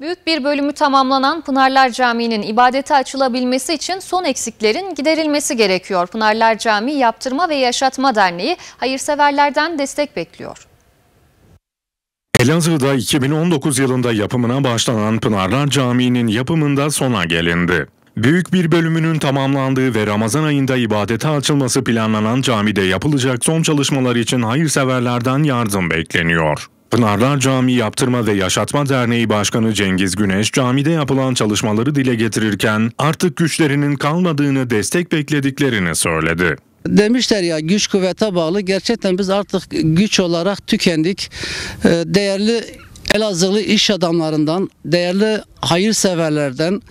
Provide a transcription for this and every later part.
Büyük bir bölümü tamamlanan Pınarlar Camii'nin ibadete açılabilmesi için son eksiklerin giderilmesi gerekiyor. Pınarlar Camii Yaptırma ve Yaşatma Derneği hayırseverlerden destek bekliyor. Elazığ'da 2019 yılında yapımına başlanan Pınarlar Camii'nin yapımında sona gelindi. Büyük bir bölümünün tamamlandığı ve Ramazan ayında ibadete açılması planlanan camide yapılacak son çalışmalar için hayırseverlerden yardım bekleniyor. Pınarlar Camii Yaptırma ve Yaşatma Derneği Başkanı Cengiz Güneş camide yapılan çalışmaları dile getirirken artık güçlerinin kalmadığını destek beklediklerini söyledi. Demişler ya güç kuvvete bağlı. Gerçekten biz artık güç olarak tükendik. Ee, Değerli Elazığlı iş adamlarından, değerli hayırseverlerden,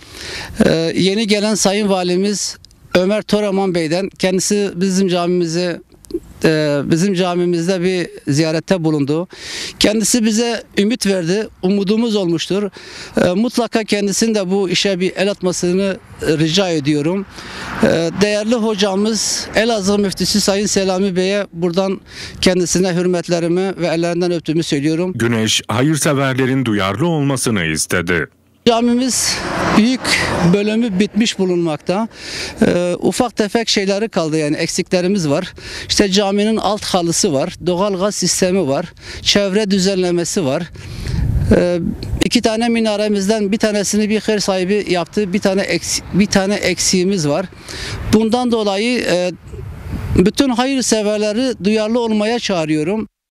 e, yeni gelen Sayın Valimiz Ömer Toraman Bey'den kendisi bizim camimizi e, bizim camimizde bir ziyarette bulundu. Kendisi bize ümit verdi. Umudumuz olmuştur. E, Mutlaka kendisinin de bu işe bir el atmasını rica ediyorum. E, Değerli hocamız Elazığ Müftüsü Sayın Selami Bey'e buradan kendisine hürmetlerimi ve ellerinden öptüğümü söylüyorum. Güneş hayırseverlerin duyarlı olmasını istedi. Camimiz büyük bölümü bitmiş bulunmakta. Ee, ufak tefek şeyleri kaldı yani eksiklerimiz var. İşte caminin alt halısı var, doğal gaz sistemi var, çevre düzenlemesi var. Ee, iki tane minaremizden bir tanesini bir hayır sahibi yaptı, bir tane eks- bir tane eksiğimiz var. Bundan dolayı e, bütün hayırseverleri duyarlı olmaya çağırıyorum.